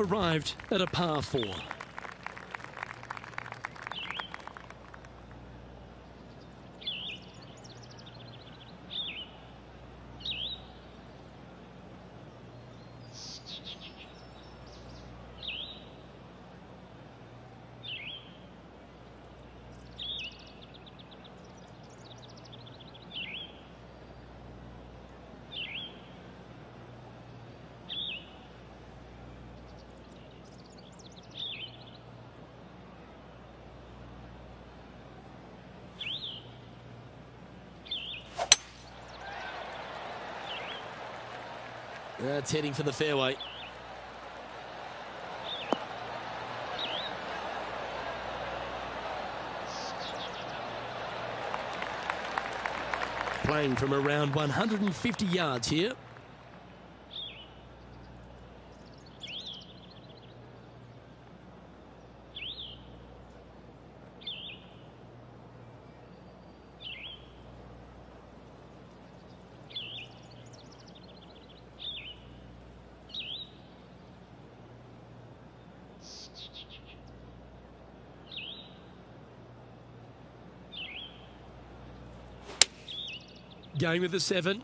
arrived at a par four. That's heading for the fairway. Playing from around 150 yards here. With the seven.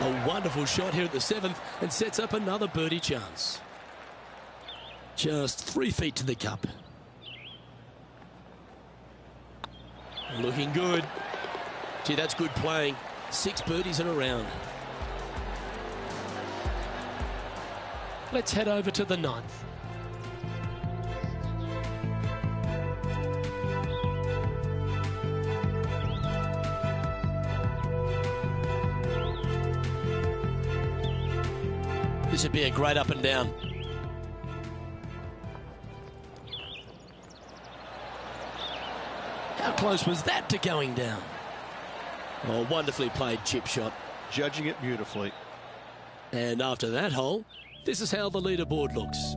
A wonderful shot here at the seventh and sets up another birdie chance. Just three feet to the cup. Looking good. Gee, that's good playing. Six birdies in a round. Let's head over to the ninth. This would be a great up and down. How close was that to going down? Oh, wonderfully played chip shot. Judging it beautifully. And after that hole, this is how the leaderboard looks.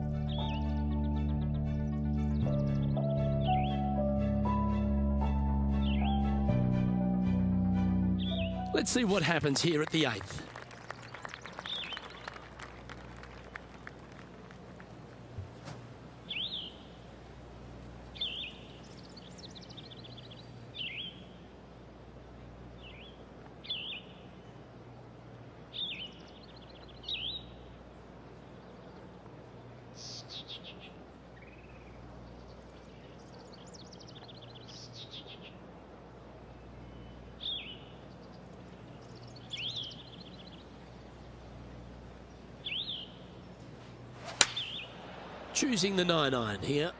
Let's see what happens here at the eighth. Choosing the 9 iron here.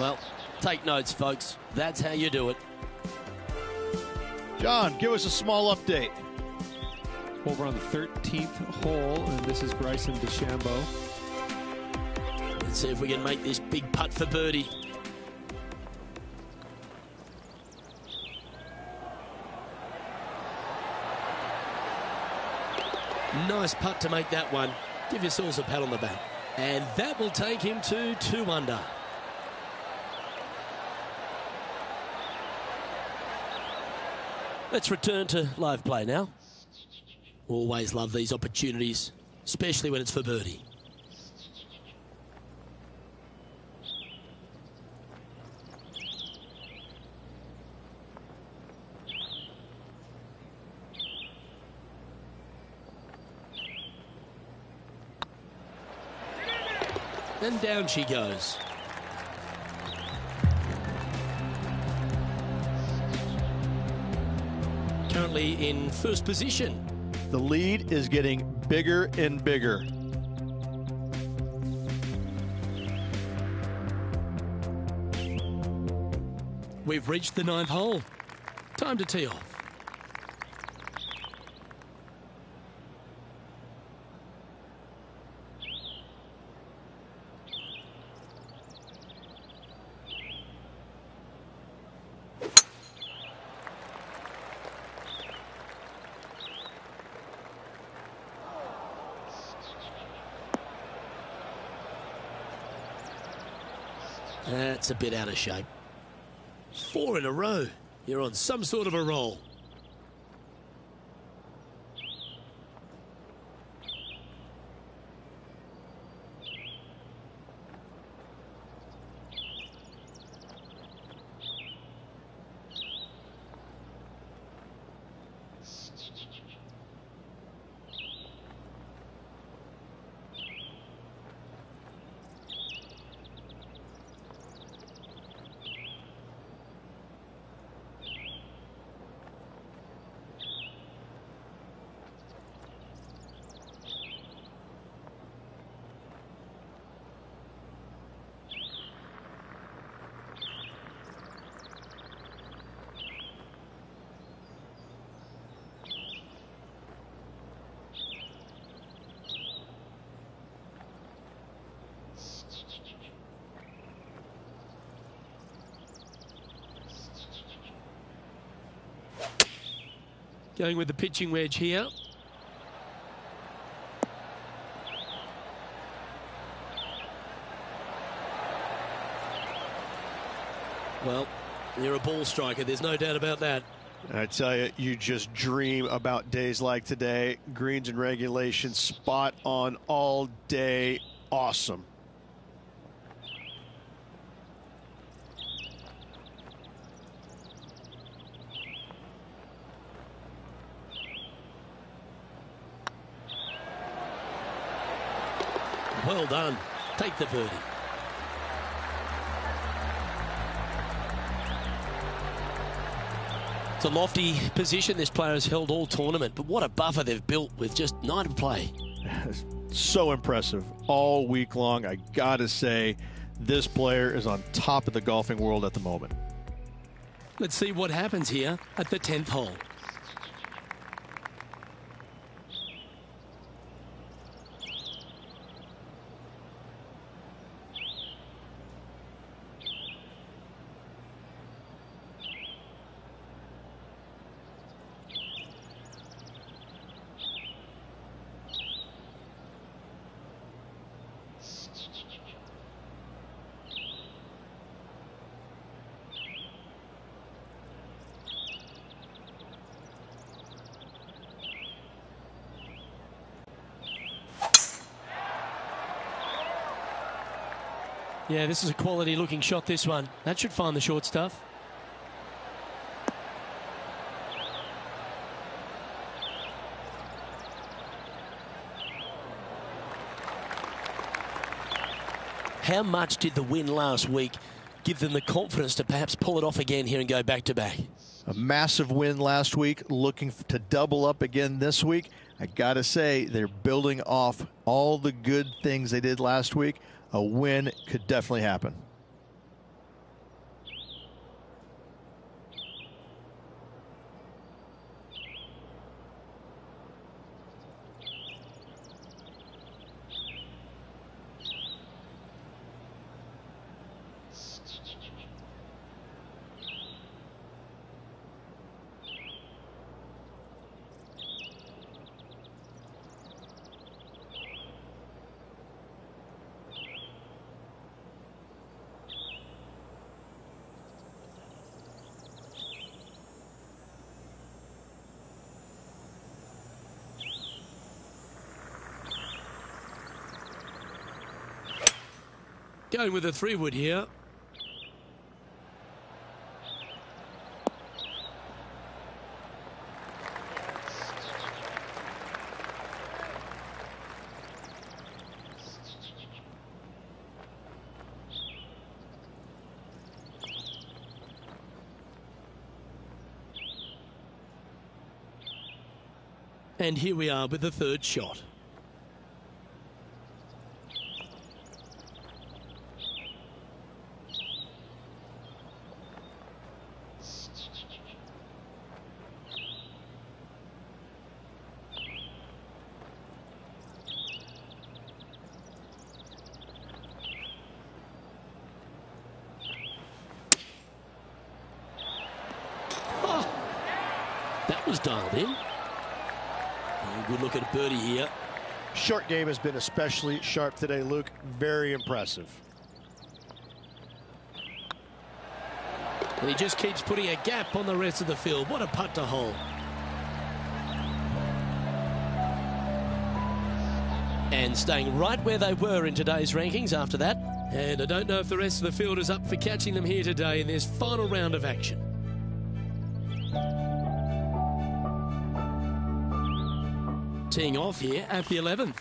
Well, take notes, folks. That's how you do it. John, give us a small update. Well, we're on the 13th hole, and this is Bryson DeChambeau. Let's see if we can make this big putt for birdie. Nice putt to make that one. Give yourselves a pat on the back. And that will take him to two under. Let's return to live play now. Always love these opportunities, especially when it's for birdie. And down she goes. Currently in first position. The lead is getting bigger and bigger. We've reached the ninth hole. Time to tee off. That's a bit out of shape. Four in a row. You're on some sort of a roll. Going with the pitching wedge here. Well, you're a ball striker. There's no doubt about that. I tell you, you just dream about days like today. Greens and regulation, spot on all day. Awesome. Well done. Take the birdie. It's a lofty position this player has held all tournament, but what a buffer they've built with just nine to play. so impressive all week long. I got to say, this player is on top of the golfing world at the moment. Let's see what happens here at the 10th hole. Yeah, this is a quality looking shot, this one. That should find the short stuff. How much did the win last week give them the confidence to perhaps pull it off again here and go back to back? A massive win last week, looking to double up again this week. I got to say, they're building off all the good things they did last week a win could definitely happen. Going with a three wood here. And here we are with the third shot. That was dialed in. Oh, good look at a birdie here. Short game has been especially sharp today, Luke. Very impressive. And he just keeps putting a gap on the rest of the field. What a putt to hole. And staying right where they were in today's rankings after that. And I don't know if the rest of the field is up for catching them here today in this final round of action. Teeing off here at the 11th.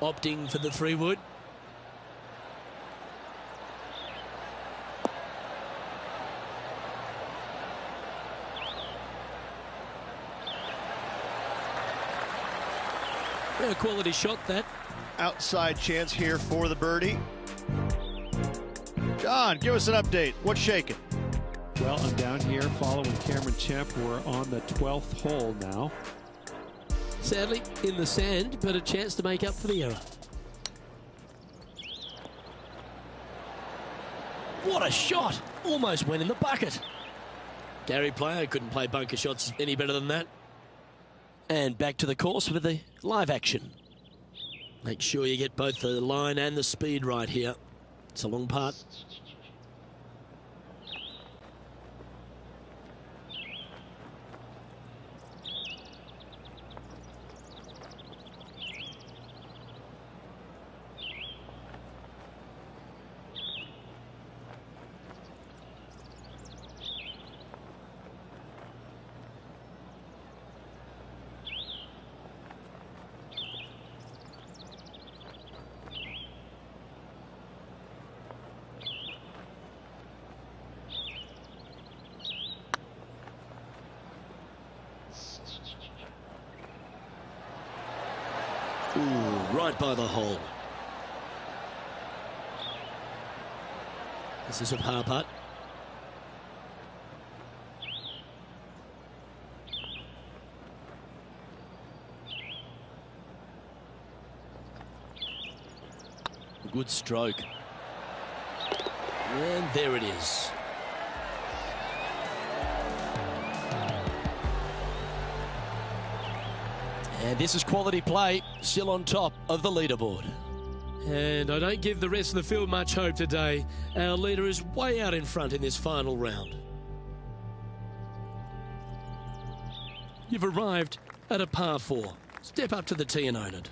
Opting for the three wood. A quality shot that. Outside chance here for the birdie. John, give us an update. What's shaking? Well, I'm down here following Cameron Champ. We're on the 12th hole now. Sadly, in the sand, but a chance to make up for the error. What a shot! Almost went in the bucket. Gary Player couldn't play bunker shots any better than that. And back to the course with the live action. Make sure you get both the line and the speed right here. It's a long part. Ooh, right by the hole. Is a putt. Good stroke. And there it is. And this is quality play, still on top of the leaderboard. And I don't give the rest of the field much hope today. Our leader is way out in front in this final round. You've arrived at a par four. Step up to the tee and own it.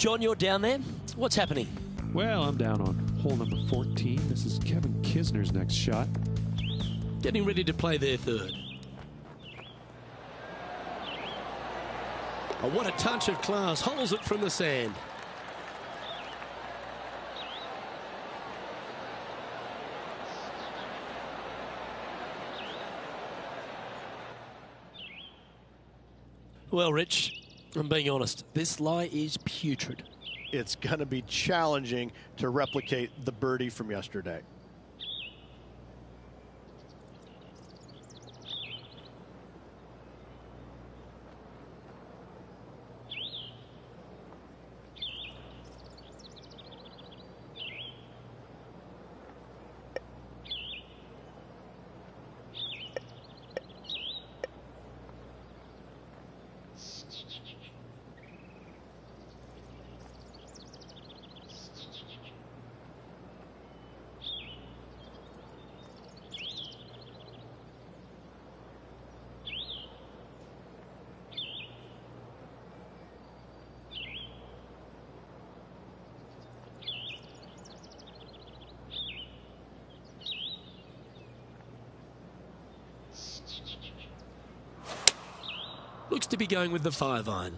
John, you're down there. What's happening? Well, I'm down on hole number 14. This is Kevin Kisner's next shot. Getting ready to play their third. Oh, what a touch of class. Holds it from the sand. Well, Rich, I'm being honest. This lie is putrid. It's going to be challenging to replicate the birdie from yesterday. Looks to be going with the five iron.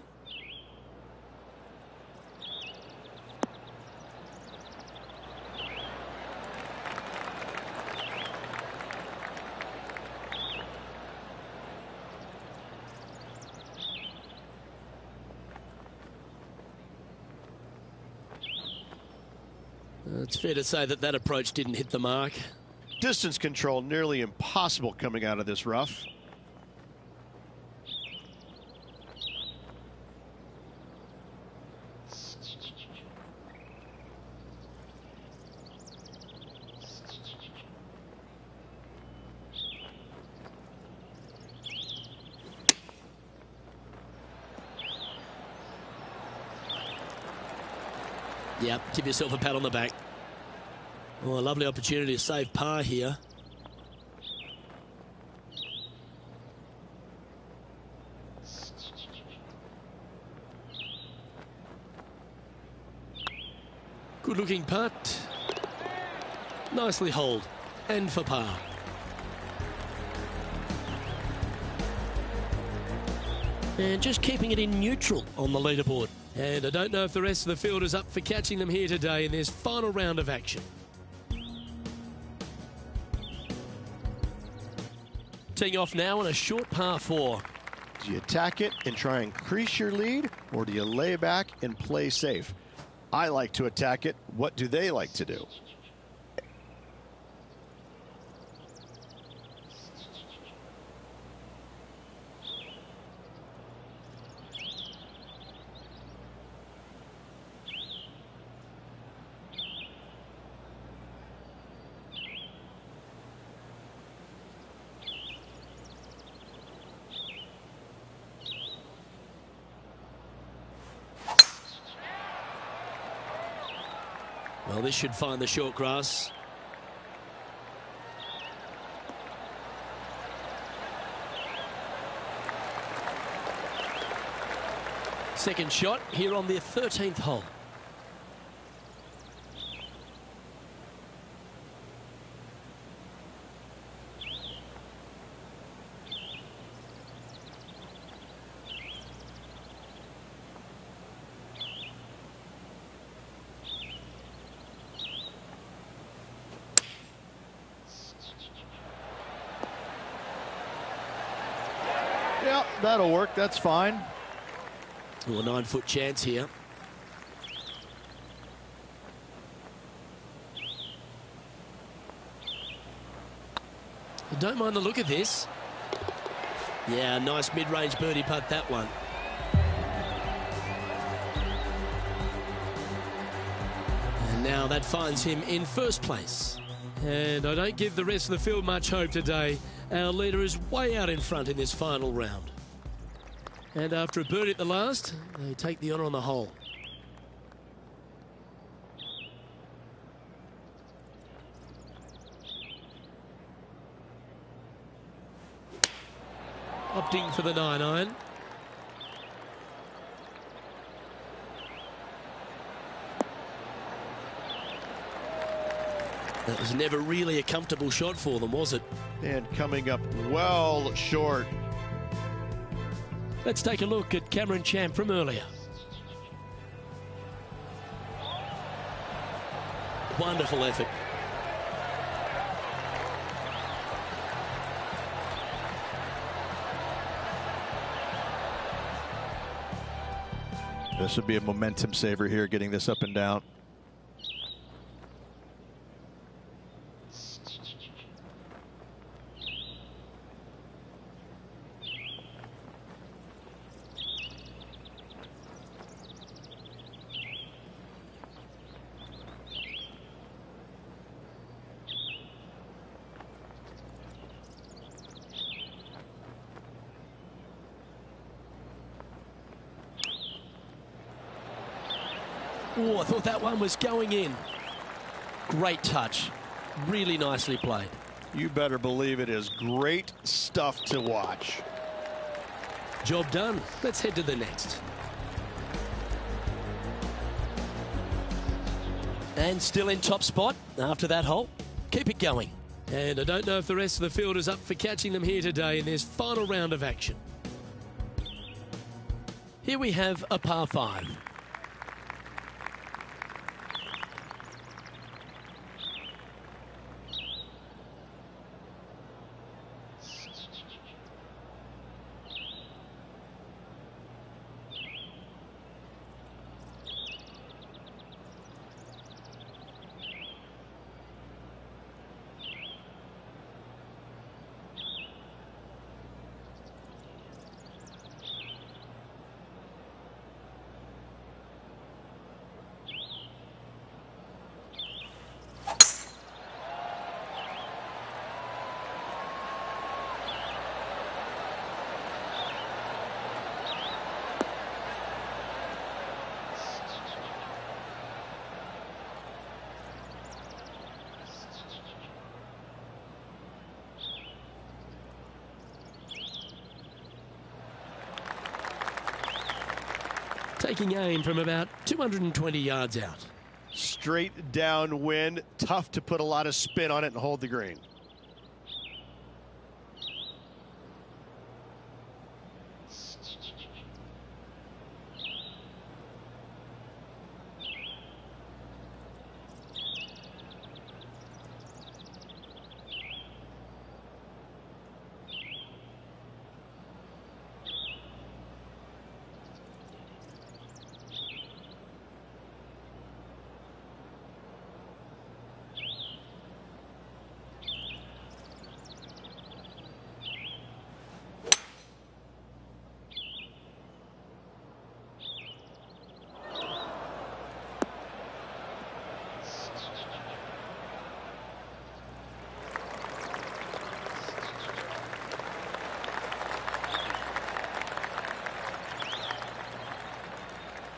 Uh, it's fair to say that that approach didn't hit the mark. Distance control nearly impossible coming out of this rough. Yep, give yourself a pat on the back. Oh, a lovely opportunity to save par here. Good looking putt. Nicely holed. And for par. And just keeping it in neutral on the leaderboard. And I don't know if the rest of the field is up for catching them here today in this final round of action. Teeing off now on a short par four. Do you attack it and try and increase your lead, or do you lay back and play safe? I like to attack it. What do they like to do? Well, this should find the short grass. Second shot here on the 13th hole. Yeah, that'll work. That's fine. Well, a nine foot chance here. I don't mind the look of this. Yeah, nice mid-range birdie putt that one. And now that finds him in first place. And I don't give the rest of the field much hope today. Our leader is way out in front in this final round. And after a birdie at the last, they take the honour on the hole. Opting for the 9 iron. That was never really a comfortable shot for them, was it? And coming up well short. Let's take a look at Cameron Champ from earlier. Wonderful effort. This would be a momentum saver here, getting this up and down. Oh, I thought that one was going in. Great touch. Really nicely played. You better believe it is great stuff to watch. Job done. Let's head to the next. And still in top spot after that hole. Keep it going. And I don't know if the rest of the field is up for catching them here today in this final round of action. Here we have a par five. Taking aim from about 220 yards out. Straight downwind, tough to put a lot of spin on it and hold the green.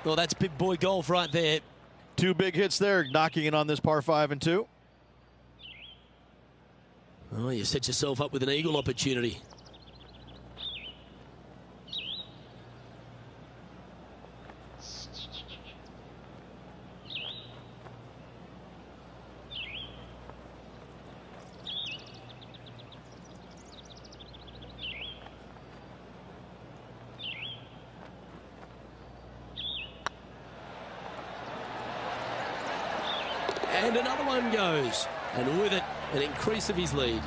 Well, that's big boy golf right there. Two big hits there, knocking it on this par five and two. Oh, you set yourself up with an eagle opportunity. And another one goes. And with it, an increase of his lead.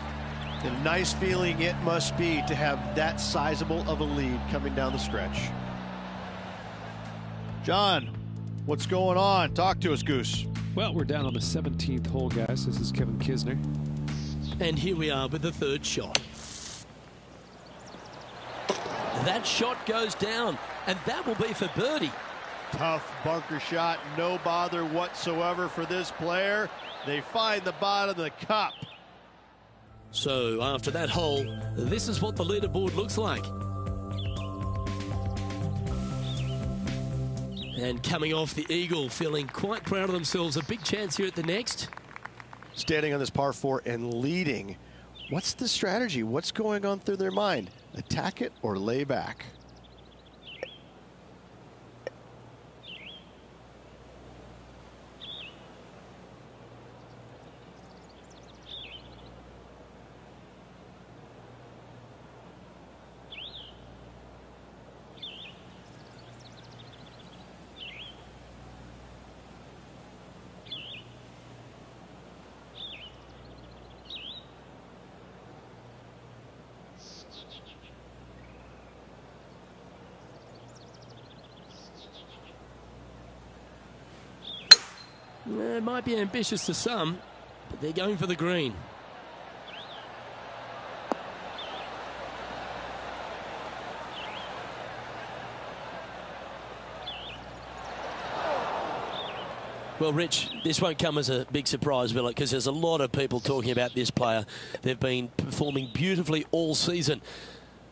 A nice feeling it must be to have that sizable of a lead coming down the stretch. John, what's going on? Talk to us, Goose. Well, we're down on the 17th hole, guys. This is Kevin Kisner. And here we are with the third shot. That shot goes down, and that will be for birdie. Tough bunker shot, no bother whatsoever for this player. They find the bottom of the cup. So after that hole, this is what the leaderboard looks like. And coming off the eagle, feeling quite proud of themselves. A big chance here at the next. Standing on this par four and leading. What's the strategy? What's going on through their mind? Attack it or lay back? It might be ambitious to some, but they're going for the green. Well, Rich, this won't come as a big surprise, will it? Because there's a lot of people talking about this player. They've been performing beautifully all season,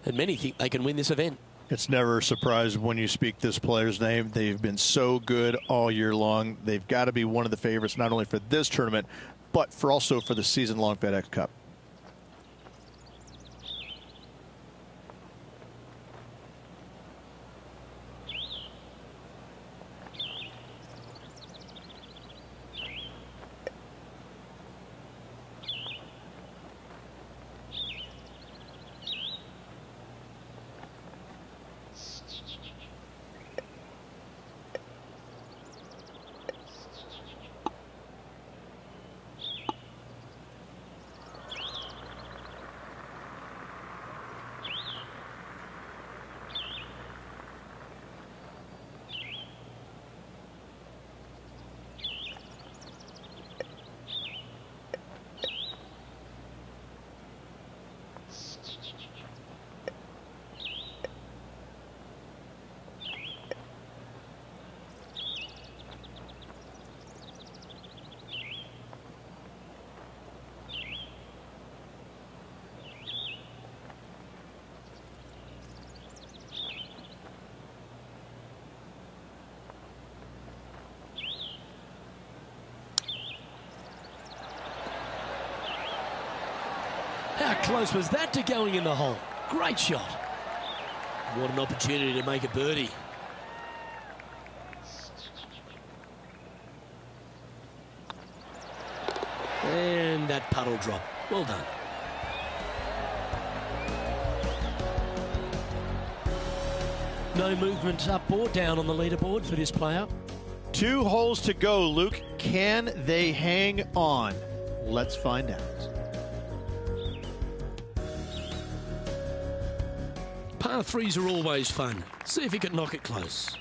and many think they can win this event. It's never a surprise when you speak this player's name. They've been so good all year long. They've got to be one of the favorites, not only for this tournament, but for also for the season-long FedEx Cup. Close was that to going in the hole? Great shot. What an opportunity to make a birdie. And that puddle drop. Well done. No movement up or down on the leaderboard for this player. Two holes to go, Luke. Can they hang on? Let's find out. Par threes are always fun. See if he can knock it close.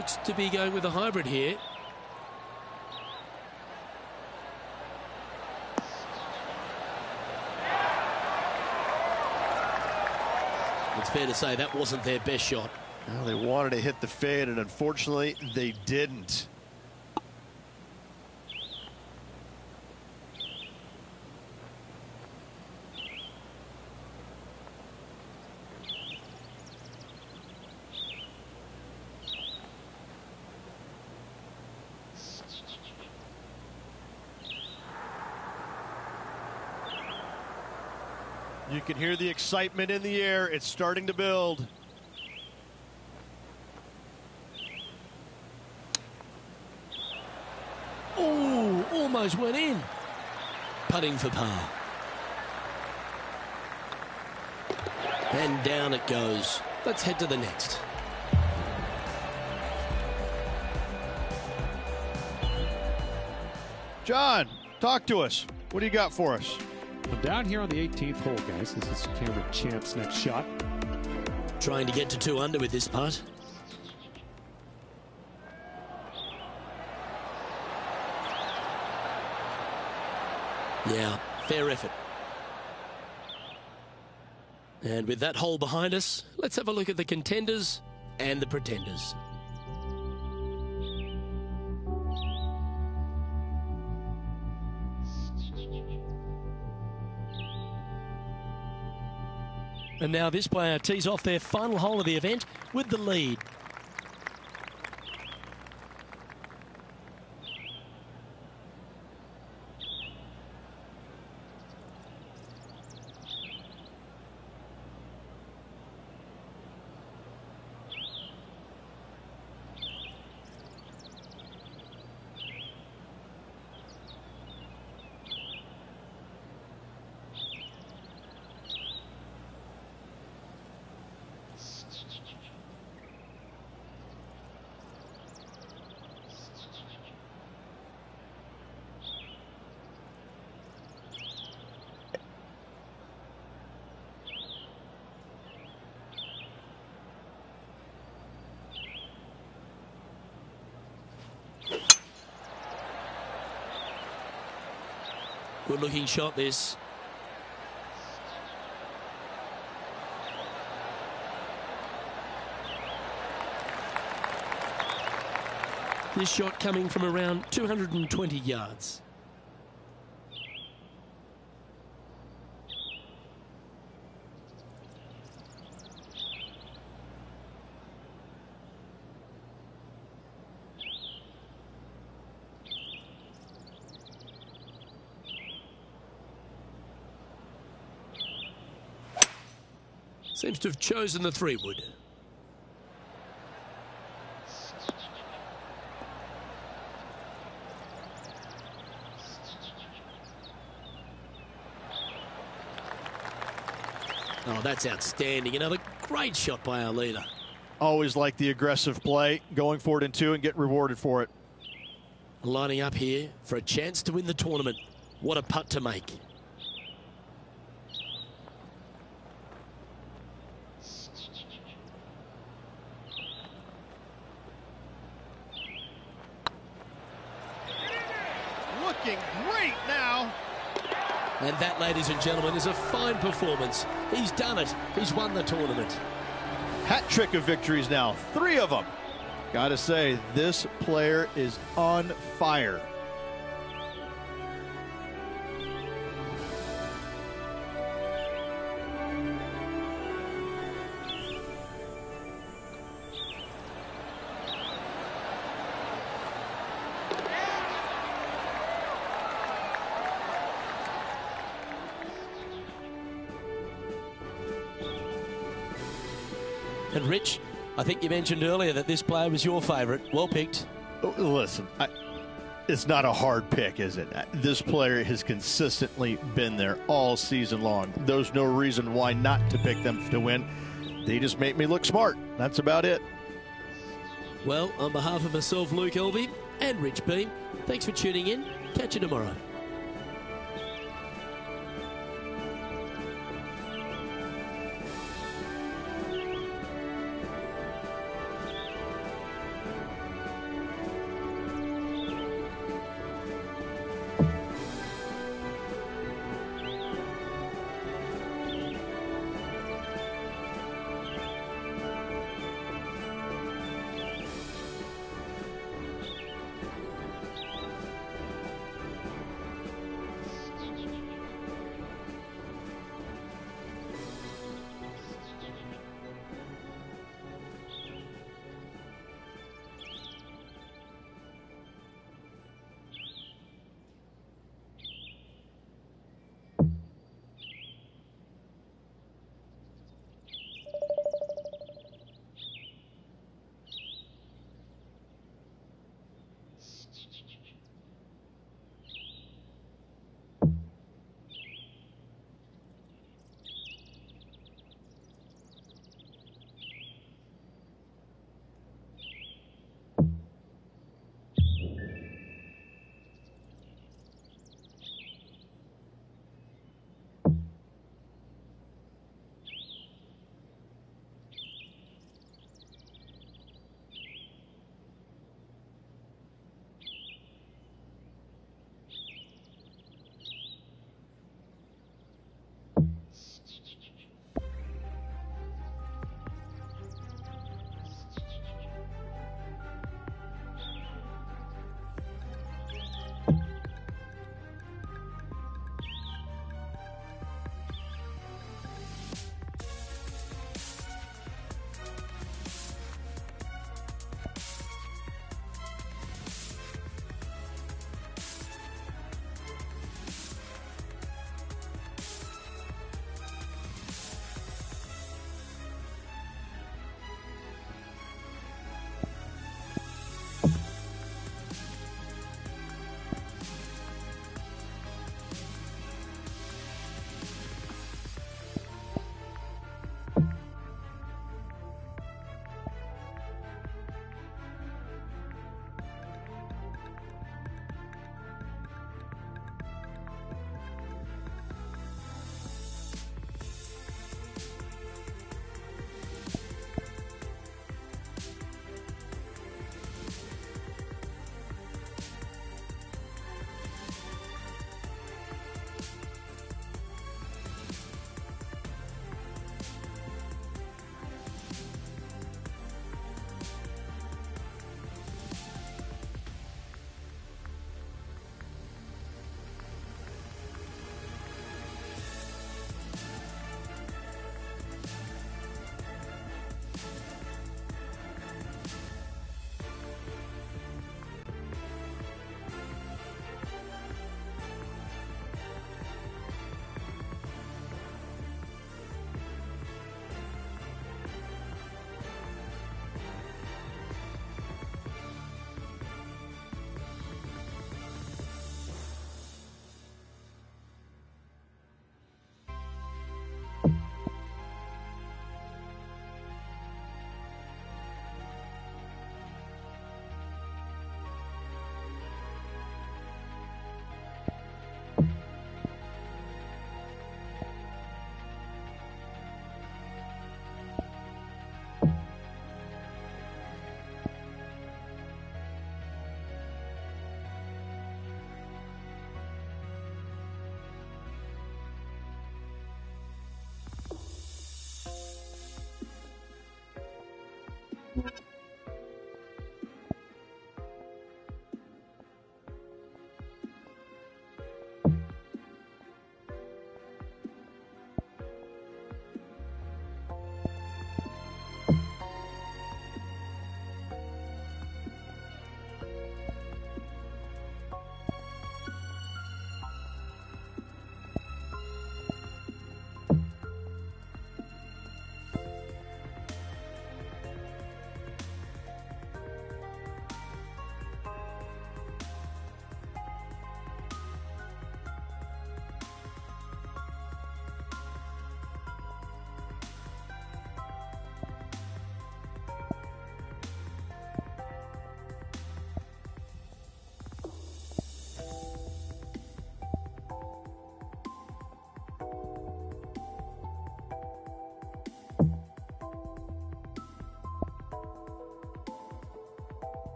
Looks to be going with a hybrid here. It's fair to say that wasn't their best shot. Well, they wanted to hit the fade, and unfortunately, they didn't. You can hear the excitement in the air. It's starting to build. Oh, almost went in. Putting for par. And down it goes. Let's head to the next. John, talk to us. What do you got for us? I'm down here on the 18th hole, guys. This is Cameron Champ's next shot. Trying to get to two under with this putt. Yeah, fair effort. And with that hole behind us, let's have a look at the contenders and the pretenders. And now this player tees off their final hole of the event with the lead. Good looking shot this. This shot coming from around 220 yards. Seems to have chosen the three wood. Oh, that's outstanding. Another great shot by our leader. Always like the aggressive play, going for it in two and get rewarded for it. Lining up here for a chance to win the tournament. What a putt to make. Looking great now. And that, ladies and gentlemen, is a fine performance. He's done it. He's won the tournament. Hat trick of victories now, three of them. Gotta say, this player is on fire. And Rich, I think you mentioned earlier that this player was your favourite. Well picked. Listen, I, it's not a hard pick, is it? This player has consistently been there all season long. There's no reason why not to pick them to win. They just make me look smart. That's about it. Well, on behalf of myself, Luke Elvy, and Rich Beem, thanks for tuning in. Catch you tomorrow.